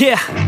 Yeah.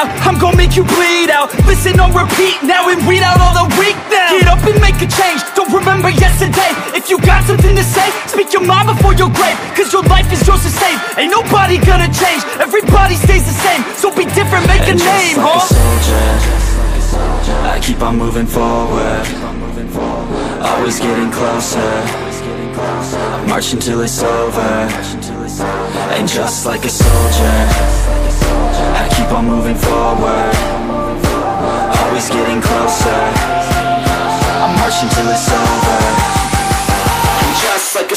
I'm gonna make you bleed out. Listen on repeat now and weed out all the weak now. Get up and make a change. Don't remember yesterday. If you got something to say Speak your mind before your grave. Cause your life is yours to save. Ain't nobody gonna change. Everybody stays the same. So be different, make a And name, just like huh? a soldier, I keep on moving forward. Always getting closer. I march until it's over. And just like a soldier keep on moving forward. Always getting closer. I'm marching till it's over. Just like a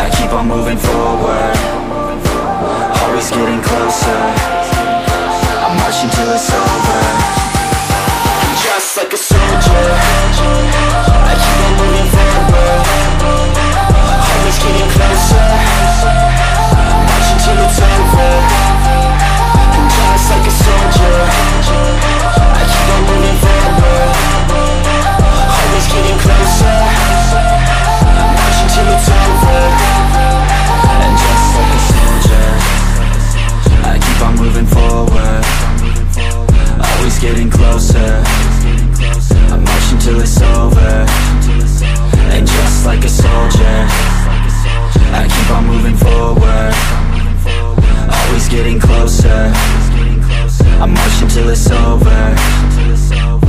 I keep on moving forward. Always getting closer. I'm marching to it's over until it's over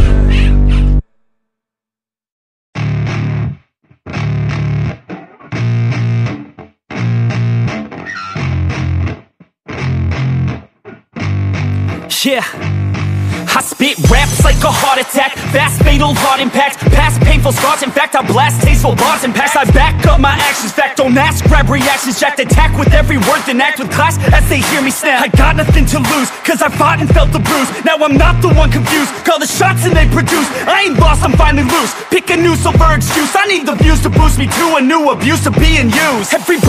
Yeah. Spit raps like a heart attack. Fast fatal heart impact. Past painful scars. In fact I blast tasteful bars and packs. I back up my actions. Fact don't ask. Grab reactions. Jacked attack with every word. Then act with class as they hear me snap. I got nothing to lose Cause I fought and felt the bruise. Now I'm not the one confused. Call the shots and they produce. I ain't lost. I'm finally loose. Pick a new silver excuse. I need the views to boost me to a new abuse of being used. Everybody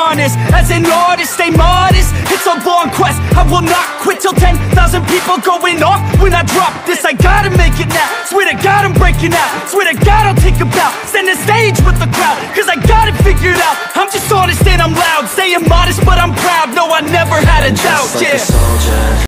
harness, as an artist stay modest. It's a long quest, I will not quit till 10,000 people going off. When I drop this, I gotta make it now. Swear to God I'm breaking out, swear to God I'll take a bow. Stand the stage with the crowd, cause I got it figured out. I'm just honest and I'm loud, saying modest but I'm proud. No, I never had a doubt, like yeah. a